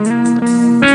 Música